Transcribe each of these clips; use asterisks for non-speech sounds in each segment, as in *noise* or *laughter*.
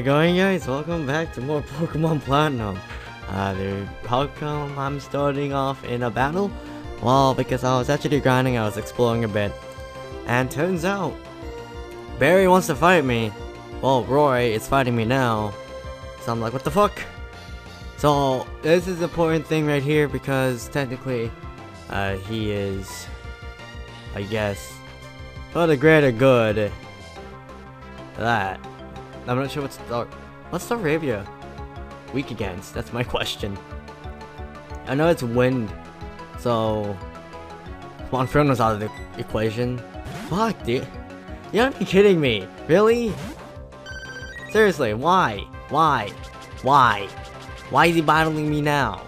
it going guys? Welcome back to more *laughs* Pokemon Platinum. Uh, how come I'm starting off in a battle? Well, because I was actually grinding, I was exploring a bit. And turns out, Barry wants to fight me. Well, Roy is fighting me now. So I'm like, what the fuck? So, this is an important thing right here because technically, uh, he is, I guess, for the greater good. That. I'm not sure what's Star. What's Staravia weak against? That's my *laughs* question. I know it's wind, so Monferno was out of the equation. Fuck, dude. You gotta be kidding me. Really? Seriously, why? Why? Why? Why is he battling me now?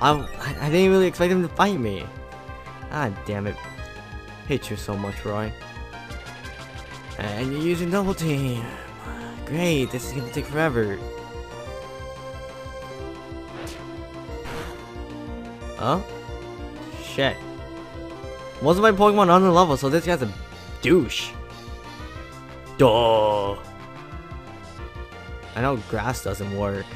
I, I didn't really expect him to fight me. Ah, damn it. Hate you so much, Roy. And you're using double team. Great, this is gonna take forever. Huh? Shit. Of my Pokemon on the level, so this guy's a douche. Duh. I know grass doesn't work.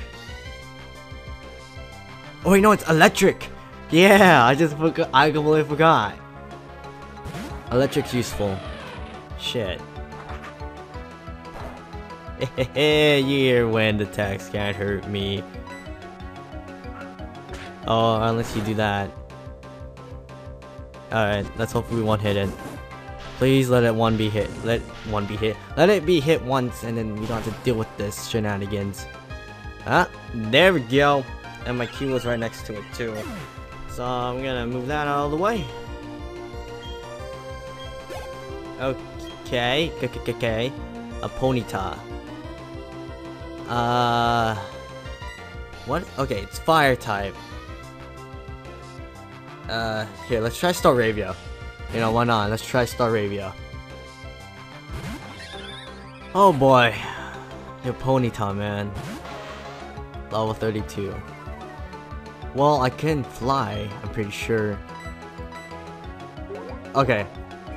Oh wait, no, it's electric. Yeah, I just forgot. I completely forgot. Electric's useful. Shit. Your wind attacks can't hurt me. Oh, unless you do that. Alright, let's hope we won't hit it. Please let it one be hit. Let one be hit. Let it be hit once and then we don't have to deal with this shenanigans. Ah, there we go. And my key was right next to it too. So I'm gonna move that out of the way. Okay, Okay, okay, a ponyta. Uh, what? Okay, it's fire type. Uh, here, let's try Staravia. You know, why not? Let's try Staravia. Oh boy. Your Ponyta, man. Level 32. Well, I can fly, I'm pretty sure. Okay.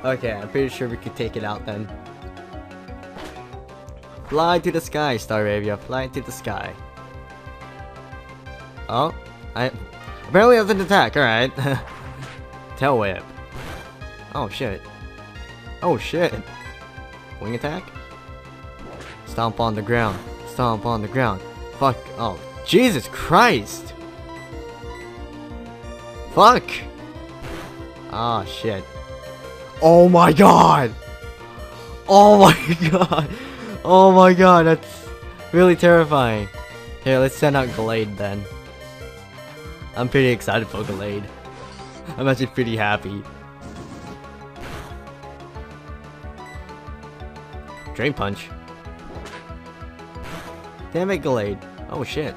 Okay, I'm pretty sure we could take it out then. Fly to the sky, Staravia. Fly to the sky. Oh, I apparently has an attack. All right. *laughs* Tail whip. Oh shit. Oh shit. Wing attack. Stomp on the ground. Stomp on the ground. Fuck. Oh, Jesus Christ. Fuck. Oh shit. Oh my god. Oh my *laughs* god. Oh my god, that's really terrifying. Here, let's send out Gallade then. I'm pretty excited for Gallade. I'm actually pretty happy. Drain Punch. Damn it, Gallade. Oh shit.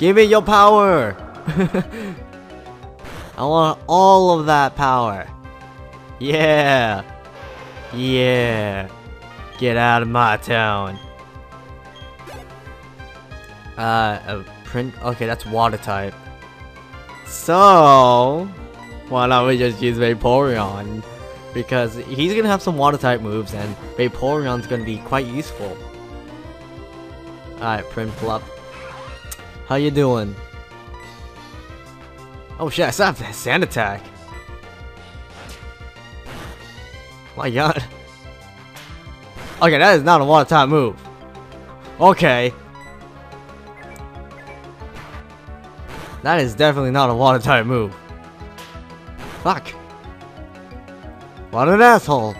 Give me your power! *laughs* I want all of that power. Yeah. Yeah. Get out of my town. Uh, a print. Okay, that's water type. So, why not we just use Vaporeon? Because he's gonna have some water type moves, and Vaporeon's gonna be quite useful. Alright, Prinplup. How you doing? Oh shit, I still have sand attack. My god. Okay, that is not a type move. Okay. That is definitely not a water type move. Fuck. What an asshole.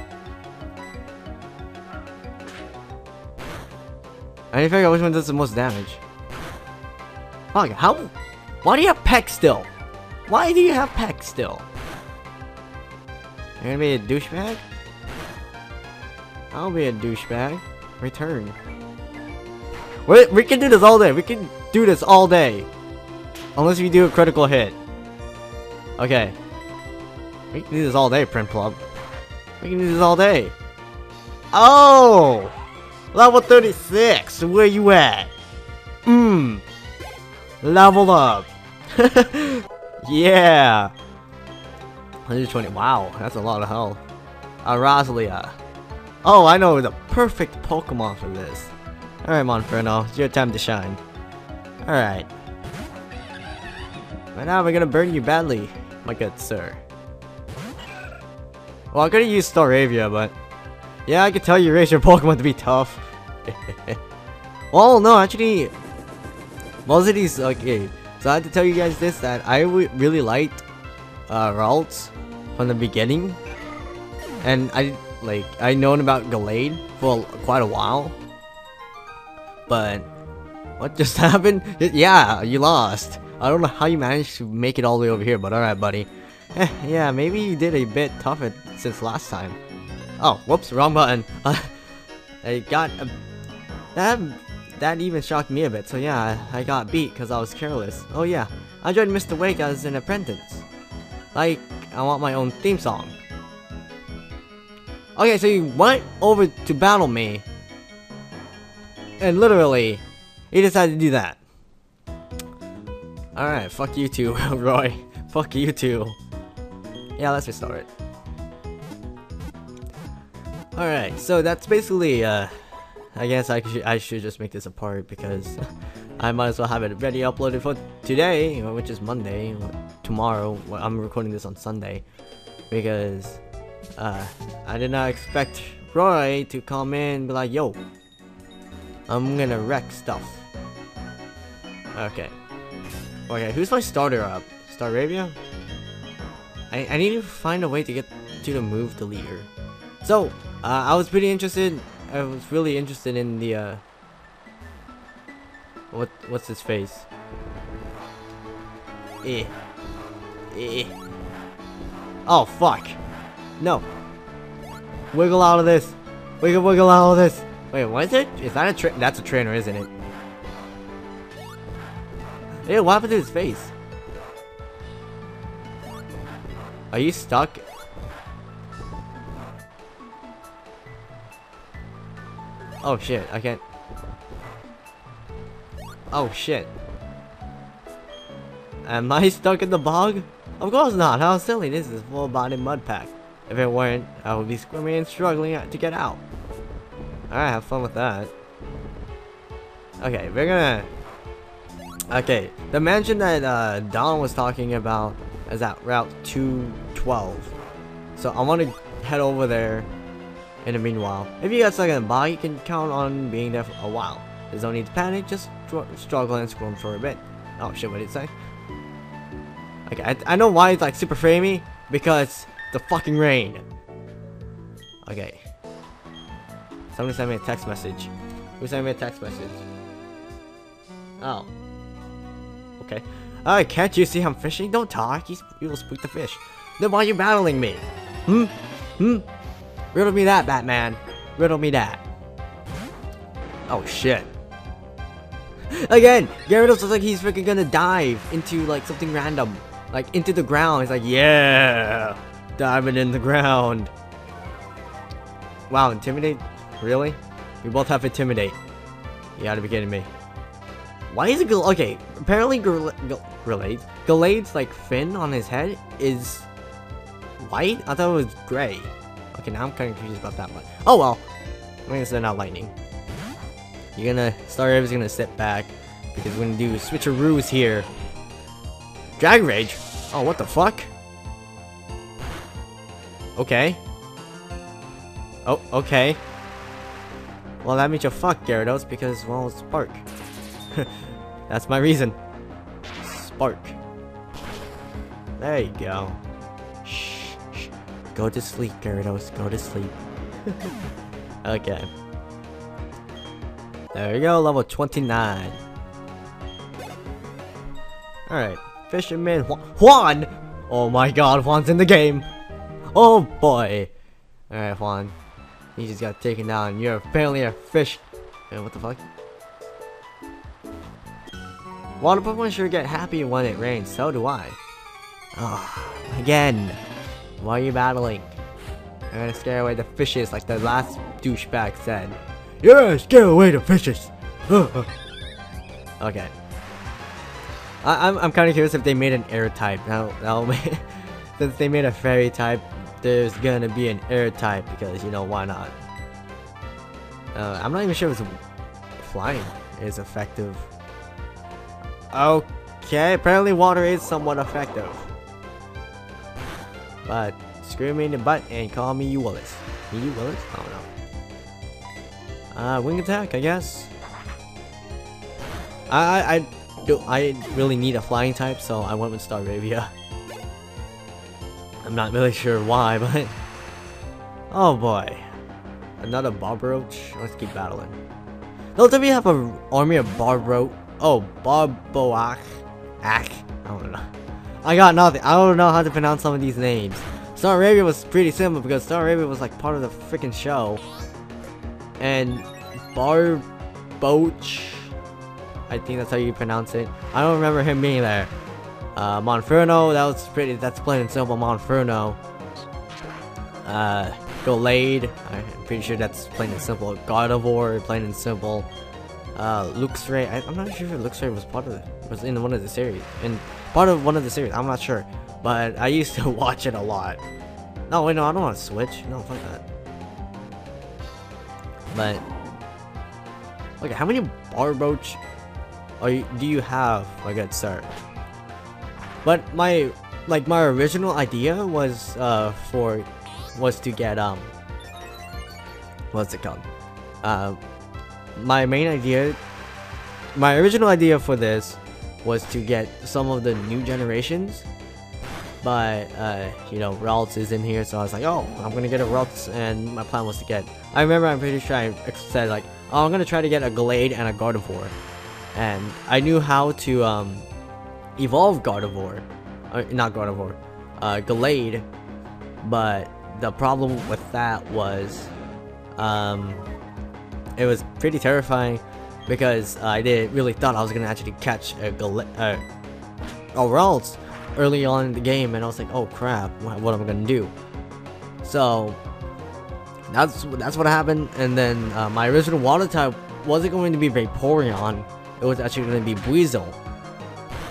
I need to figure out which one does the most damage. Fuck, how? Why do you have Peck still? Why do you have Peck still? You're gonna be a douchebag? I'll be a douchebag. Return. We, we can do this all day. We can do this all day. Unless we do a critical hit. Okay. We can do this all day, Print Prinplup. We can do this all day. Oh! Level 36! Where you at? Mmm. Level up. *laughs* yeah. 120. Wow, that's a lot of health. Roselia. Oh, I know the perfect Pokemon for this. Alright, Monferno, it's your time to shine. Alright. Right now, we're gonna burn you badly, my good sir. Well, I could've used Staravia, but... Yeah, I could tell you raised your Pokemon to be tough. *laughs* well, no, actually... These... Okay, so I have to tell you guys this, that I really liked uh, Ralts from the beginning. And I, like, I known about Gallade for quite a while. But, what just *laughs* happened? Yeah, you lost. I don't know how you managed to make it all the way over here, but alright, buddy. Eh, *laughs* yeah, maybe you did a bit tougher since last time. Oh, whoops, wrong button. *laughs* I got a... That, that even shocked me a bit, so yeah, I got beat because I was careless. Oh yeah, I joined Mr. Wake as an apprentice. Like, I want my own theme song. Okay, so you went over to battle me. And literally, he decided to do that. Alright, fuck you too, *laughs* Roy. fuck you too. Yeah, let's restart. Alright, so that's basically, uh, I guess I should, I should just make this a part because *laughs* I might as well have it ready uploaded for today, which is Monday, tomorrow. I'm recording this on Sunday because uh, I did not expect Roy to come in and be like, yo, I'm gonna wreck stuff. Okay. Okay, who's my starter up? Staravia? I, I need to find a way to get to the move the leader. So, uh, I was pretty interested, I was really interested in the, uh, what, what's his face? Eh. Eh. Oh, fuck. No. Wiggle out of this. Wiggle, wiggle out of this. Wait, what is it? Is that a tra- That's a trainer, isn't it? Hey, what happened to his face? Are you stuck? Oh shit, I can't... Oh shit. Am I stuck in the bog? Of course not, how silly, this is full-body mud pack. If it weren't, I would be squirming and struggling to get out. Alright, have fun with that. Okay, we're gonna... Okay, the mansion that uh, Don was talking about is at Route 212. So I want to head over there in the meanwhile. If you got stuck in the bog, you can count on being there for a while. There's no need to panic, just struggle and squirm for a bit. Oh shit, what did it say? Okay, I, I know why it's like super framey, because the fucking rain. Okay. Somebody sent me a text message. Who sent me a text message? Oh. Okay. Uh, can't you see I'm fishing? Don't talk. He's, you will spook the fish. Then why are you battling me? Hmm? Hmm? Riddle me that, Batman. Riddle me that. Oh, shit. Again, Gyarados looks like he's freaking gonna dive into, like, something random. Like, into the ground. He's like, yeah! Diving in the ground. Wow, Intimidate? Really? We both have Intimidate. You gotta be kidding me. Why is it Gal- Okay, apparently Gallade, Gallade's like fin on his head is white? I thought it was gray. Okay, now I'm kind of confused about that one. Oh well. I guess they're not lightning. You're gonna Staravia gonna sit back because we're gonna do switcheroos here. Dragon Rage? Oh, what the fuck? Okay. Oh, okay. Well, that means you're fucked, Gyarados, because, well, Spark. *laughs* That's my reason. Spark. There you go. Shh, shh. Go to sleep, Gyarados. Go to sleep. *laughs* okay. There we go, level 29. Alright, Fisherman Juan! Oh my god, Juan's in the game! Oh boy! Alright, Juan. He just got taken down. You're apparently a fish. Wait, what the fuck? Water Pokemon sure get happy when it rains. So do I. Oh, again. Why are you battling? I'm gonna scare away the fishes like the last douchebag said. Yeah, scare away the fishes. *laughs* okay. I, am I'm, I'm kind of curious if they made an air type. Now, now *laughs* since they made a fairy type, there's gonna be an air type because you know why not. Uh, I'm not even sure if it's flying is effective. Okay, apparently water is somewhat effective. But screw me in the butt and call me you Willis. Me you Willis? I don't know. Uh, wing attack, I guess. I I I, do, I really need a flying type, so I went with Staravia. *laughs* I'm not really sure why, *laughs* but oh boy, another Barboach. Let's keep battling. Don't you have an army of Barbro. Oh, Barboach. Ack. I don't know. I got nothing. I don't know how to pronounce some of these names. Staravia was pretty simple because Staravia was like part of the freaking show. And Barboach. I think that's how you pronounce it. I don't remember him being there. Uh, Monferno, that was pretty, that's plain and simple, Monferno. Uh, Gallade, I'm pretty sure that's plain and simple. Gardevoir, plain and simple. Uh, Luxray, I, am not sure if Luxray was part of it, was in one of the series, in part of one of the series, I'm not sure. But I used to *laughs* watch it a lot. No, wait, no, I don't want to switch. No, fuck that. But, okay, how many Barboach are you, do you have, my good sir? But my like my original idea was uh for was to get um what's it called? Uh my main idea my original idea for this was to get some of the new generations but uh, you know Ralts is in here so I was like oh I'm gonna get a Ralts and my plan was to get I remember I'm pretty sure I said like oh I'm gonna try to get a Gallade and a Gardevoir and I knew how to um evolve Gardevoir, uh, not Gardevoir, uh, Gallade, but the problem with that was, um, it was pretty terrifying because I didn't really thought I was gonna actually catch a Gallade, uh, a Ralts early on in the game, and I was like, oh crap, what, what am I gonna do? So that's that's what happened, and then uh, my original water type wasn't going to be Vaporeon, it was actually going to be Buizel.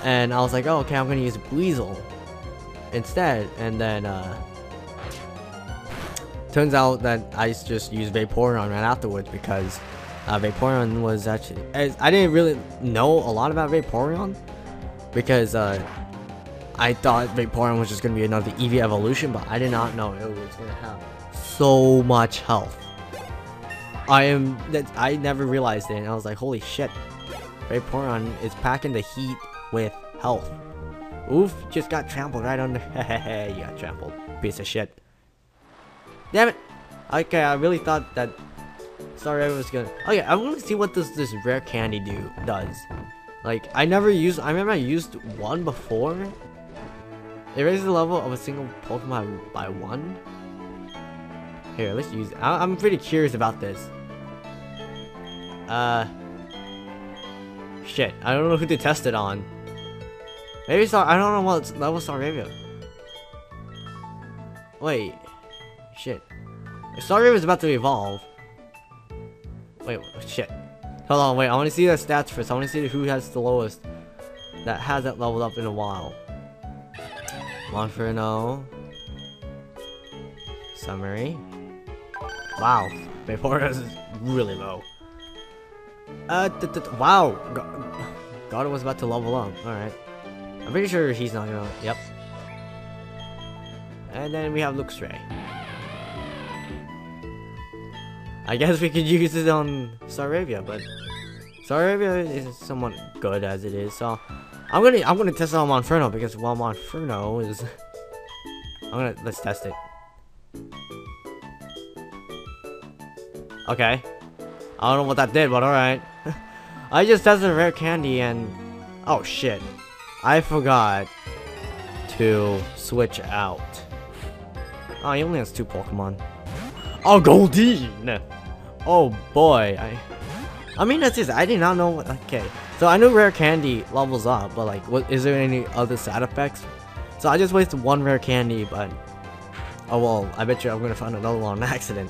And I was like, oh, okay, I'm gonna use Buizel instead. And then, uh, turns out that I just used Vaporeon right afterwards because uh, Vaporeon was actually, I didn't really know a lot about Vaporeon because uh, I thought Vaporeon was just gonna be another Eevee evolution, but I did not know it was gonna have so much health. I am that I never realized it, and I was like, holy shit, Vaporeon is packing the heat with health. Oof, just got trampled right under. *laughs* you got trampled. Piece of shit. Damn it! Okay, I really thought that Sorry, I was gonna. Okay, I want to see what this this rare candy do does. Like, I never used. I remember I used one before. It raises the level of a single Pokemon by one. Here, let's use. I, I'm pretty curious about this. Uh. Shit, I don't know who to test it on. Maybe Star- I don't know what level Staravia. Wait. Shit. Staravia is about to evolve. Wait, shit. Hold on, wait, I want to see the stats first. I want to see who has the lowest that hasn't leveled up in a while. Monferno. Summary. Wow, Vaporeon is really low. Uh, wow. God was about to level up. Alright. I'm pretty sure he's not gonna. Yep. And then we have Luxray. I guess we could use it on Staravia, but Staravia is somewhat good as it is. So I'm gonna I'm gonna test on Monferno because while Monferno is, *laughs* I'm gonna let's test it. Okay. I don't know what that did, but alright. *laughs* I just tested rare candy and... Oh shit. I forgot to switch out. Oh, he only has two Pokemon. Oh, Goldeen! Oh boy, I... I mean, that's just, I did not know what, okay. So I know rare candy levels up, but like, what, is there any other side effects? So I just wasted one rare candy, but... Oh well, I bet you I'm gonna find another one on *laughs* accident.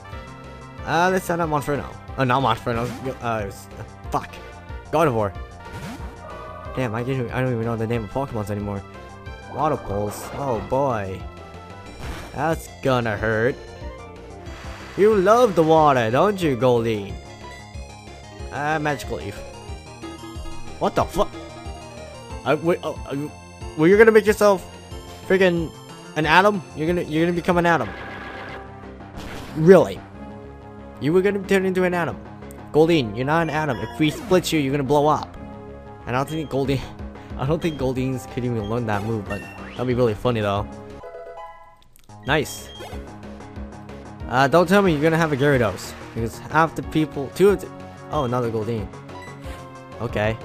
Uh, let's set up Monferno. Oh, not Monferno. Uh, fuck. Gardevoir. Damn, I. I don't even know the name of Pokemons anymore. Water Pulse. Oh boy. That's gonna hurt. You love the water, don't you, Goldeen? Uh, magical leaf. What the fuck? Uh, wait, oh, uh, well, you're gonna make yourself freaking an atom? You're gonna you're gonna become an atom? Really? You were gonna turn into an atom? Goldeen, you're not an atom. If we split you, you're gonna blow up. I don't think Goldeen, I don't think Goldeens could even learn that move, but that'd be really funny though. Nice. Uh, don't tell me you're gonna have a Gyarados. Because half the people, two of the, oh, another Goldeen. Okay.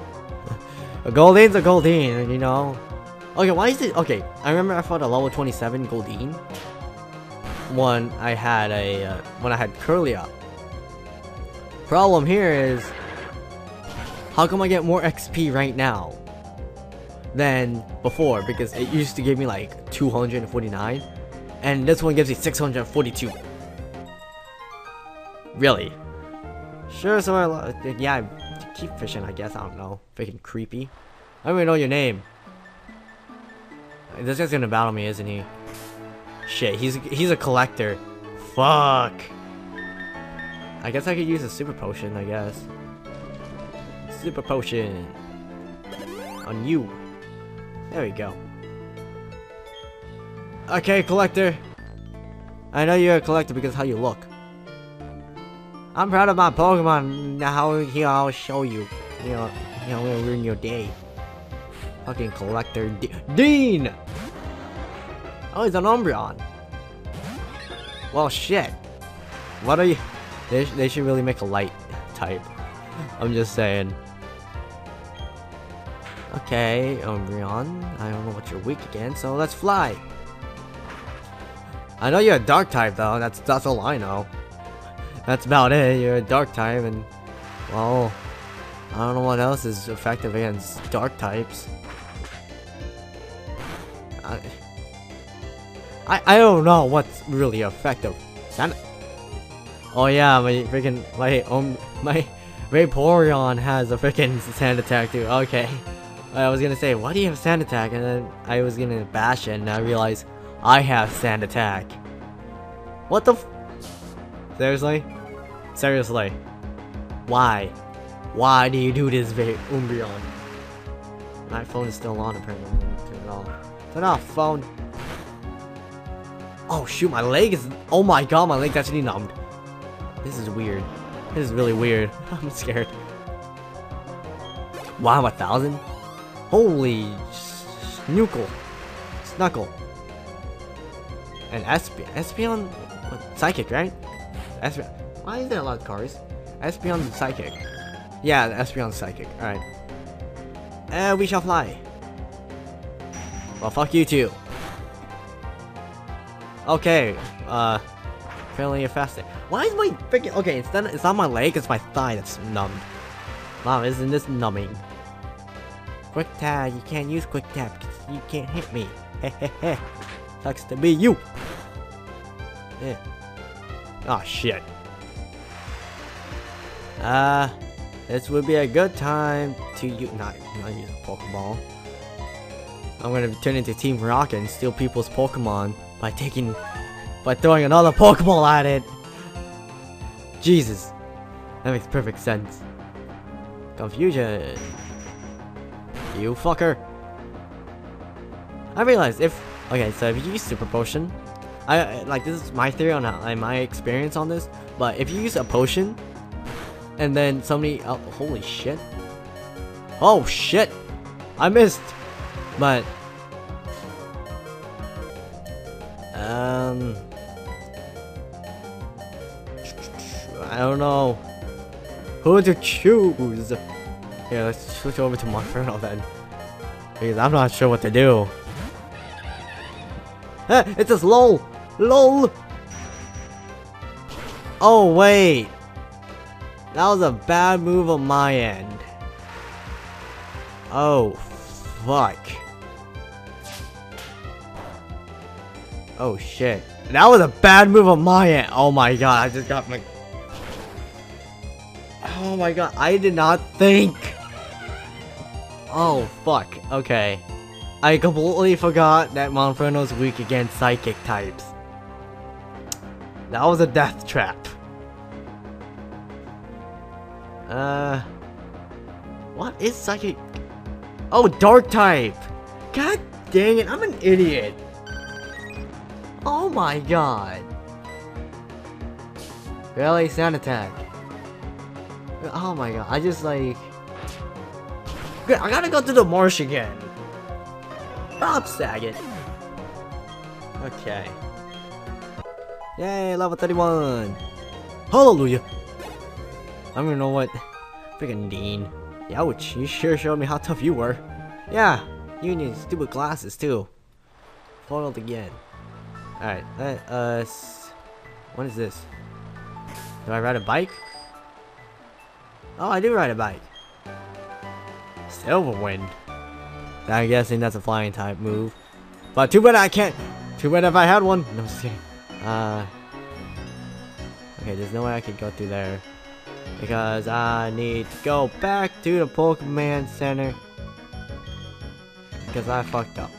*laughs* a Goldeen's a Goldeen, you know. Okay, why is it, okay, I remember I fought a level 27 Goldeen. One, I had a, uh, when I had Kirlia. Problem here is, how come I get more XP right now than before? Because it used to give me like 249, and this one gives me 642. Really? Sure, so I, uh, yeah, keep fishing, I guess, I don't know. Freaking creepy. I don't even know your name. This guy's gonna battle me, isn't he? Shit, he's he's a collector. Fuck. I guess I could use a super potion, I guess. Super potion. On you. There we go. Okay, collector. I know you're a collector because how you look. I'm proud of my Pokemon. Now here I'll show you. You know, you know, gonna ruin your day. Fucking collector D Dean. Oh, he's an Umbreon. Well, shit. What are you? They, they should really make a light type. I'm just saying. Okay, Umbreon. I don't know what you're weak against, so let's fly. I know you're a dark type though. That's that's all I know. That's about it. You're a dark type, and well, I don't know what else is effective against dark types. I I, I don't know what's really effective. Sand oh yeah, my freaking my um my Vaporeon has a freaking sand attack too. Okay. I was gonna say, why do you have sand attack? And then I was gonna bash it and I realized I have sand attack. What the Seriously? Seriously. Why? Why do you do this, Umbreon? My phone is still on apparently. Turn it off. Turn off, phone. Oh shoot, my leg is- Oh my god, my leg's actually numbed. This is weird. This is really weird. *laughs* I'm scared. Wow, a thousand? Holy snuckle. Snuckle. And Espeon. Espeon? Psychic, right? Espeon. Why is there a lot of cars? Espeon's psychic. Yeah, Espeon's psychic. Alright. And we shall fly. Well, fuck you too. Okay, uh, fairly fasting. Why is my freaking okay? It's not it's not my leg, it's my thigh that's numbed. Mom, isn't this numbing? Quick tag, you can't use quick tap because you can't hit me. Hehehe. *laughs* Sucks to be you. Yeah. Oh shit. Uh, this would be a good time to use not not use a Pokeball. I'm gonna turn into Team Rocket and steal people's Pokemon by taking by throwing another Pokeball at it. Jesus. That makes perfect sense. Confusion. You fucker. I realized if okay, so if you use Super Potion, I like this is my theory on how, my experience on this, but if you use a potion and then somebody oh, holy shit. Oh shit. I missed. But um I don't know who to choose. Yeah, let's switch over to Monferno then. Because I'm not sure what to do. Eh, it says LOL! LOL! Oh, wait! That was a bad move on my end. Oh, fuck. Oh, shit. That was a bad move on my end. Oh my god, I just got my... Oh my god, I did not think. Oh, fuck. Okay. I completely forgot that Monferno's weak against psychic types. That was a death trap. Uh, what is psychic? Oh, dark type. God dang it, I'm an idiot. Oh my god. Really, sound attack. Oh my god, I just like. I gotta go to the marsh again. Bob Saget. Okay. Yay, level 31. Hallelujah. I don't even know what. Freaking Dean. Ouch, you sure showed me how tough you were. Yeah, you need stupid glasses too. Foiled again. Alright, let us. What is this? Do I ride a bike? Oh, I do ride a bike. Silverwind. I'm guessing that's a flying type move. But too bad I can't. Too bad if I had one. No, I'm just kidding. Uh. Okay, there's no way I could go through there. Because I need to go back to the Pokemon Center. Because I fucked up.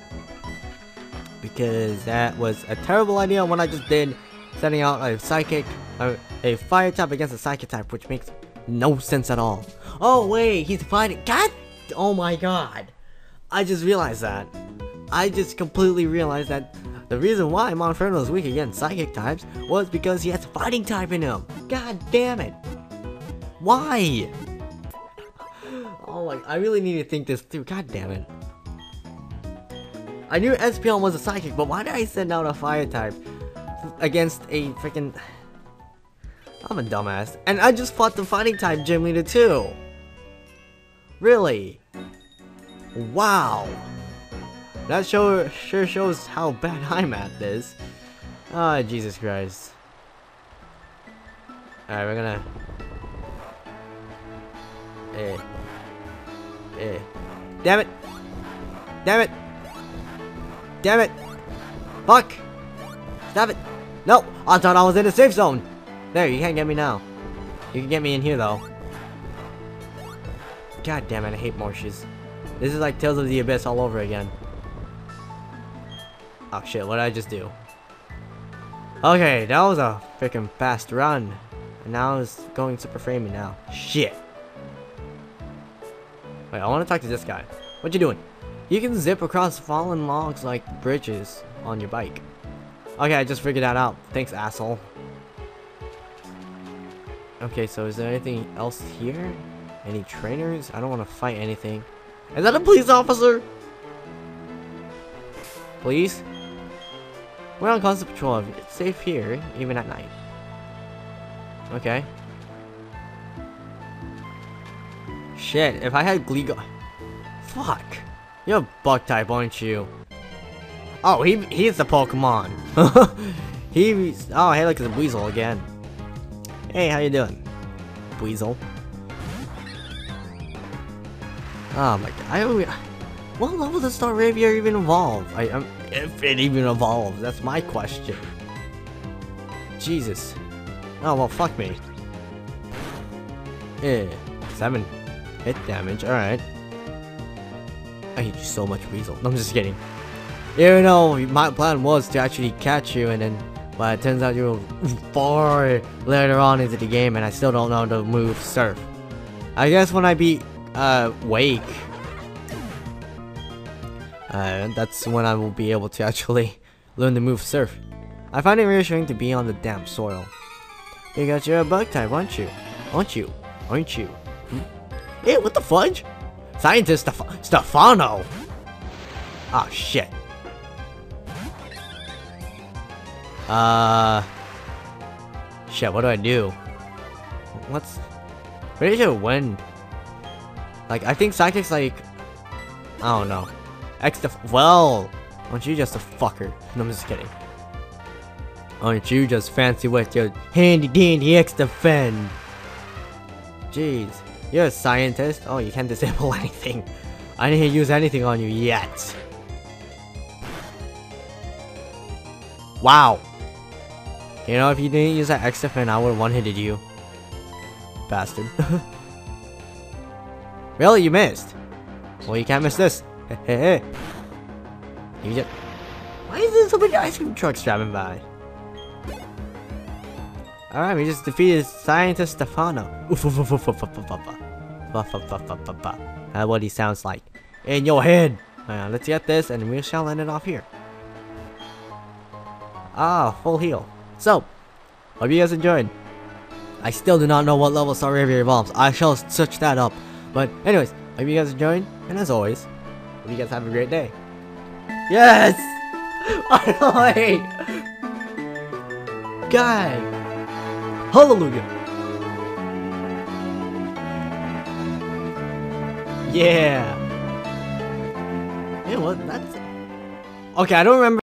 Because that was a terrible idea when I just did. Setting out a psychic, a, a fire type against a psychic type, which makes no sense at all. Oh wait, he's fighting. God! Oh my god. I just realized that. I just completely realized that the reason why Monferno is weak against psychic types was because he has fighting type in him. God damn it. Why? Oh my, I really need to think this through. God damn it. I knew Espeon was a psychic, but why did I send out a fire type against a freaking... I'm a dumbass. And I just fought the fighting type gym leader too. Really? Wow. That show sure shows how bad *laughs* I'm at this. Ah, oh, Jesus Christ. Alright, we're gonna... Eh. Eh. Damn it! Damn it! Damn it! Fuck! Stop it! No! I thought I was in a safe zone! There, you can't get me now. You can get me in here though. God damn it, I hate marshes. This is like Tales of the Abyss all over again. Oh shit, what did I just do? Okay, that was a freaking fast run. And now it's going super framey now. Shit. Wait, I want to talk to this guy. What you doing? You can zip across fallen logs like bridges on your bike. Okay, I just figured that out. Thanks, asshole. Okay, so is there anything else here? Any trainers? I don't want to fight anything. Is that a police officer? Please? We're on constant patrol. It's safe here, even at night. Okay. Shit, if I had Gligo... Fuck. You're a bug type, aren't you? Oh, he he's the Pokemon. *laughs* he's... Oh, hey, look, it's a Weasel again. Hey, how you doing? Weasel. Oh my god. I don't... What level does Staravia even evolve? I, um, if it even evolves, that's my question. Jesus. Oh, well, fuck me. Yeah, seven hit damage, alright. I hate you so much, Weasel. I'm just kidding. Even though my plan was to actually catch you and then but it turns out you were far later on into the game and I still don't know the move Surf. I guess when I beat uh, Wake, uh, that's when I will be able to actually *laughs* learn the move Surf. I find it reassuring to be on the damp soil. Because you're a bug type, aren't you? Aren't you? Aren't you? Hmm? Hey, what the fudge? Scientist Stef Stefano! Oh shit. Uh... Shit, what do I do? What's... Pretty sure when... Like, I think Psychic's like... I don't know. X def- Well... Aren't you just a fucker? No, I'm just kidding. Aren't you just fancy with your handy dandy X defend? Jeez. You're a scientist? Oh, you can't disable *laughs* anything. I didn't use anything on you yet. Wow. You know, if you didn't use that X defend, I would have one-hitted you. Bastard. *laughs* really? You missed? Well, you can't miss this. Hey. You just... Why is there so many ice cream trucks driving by? Alright, we just defeated Scientist Stefano. That's what he sounds like. In your head! Uh, let's get this and we shall end it off here. Ah, full heal. So, hope you guys enjoyed. I still do not know what level Staravia evolves. I shall search that up. But anyways, I hope you guys enjoyed. And as always, hope you guys have a great day. Yes! *laughs* Finally! Guy! Hallelujah! Yeah! Know what? That's... Okay, I don't remember